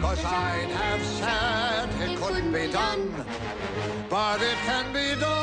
Cause I'd have said it couldn't be done. But it can be done.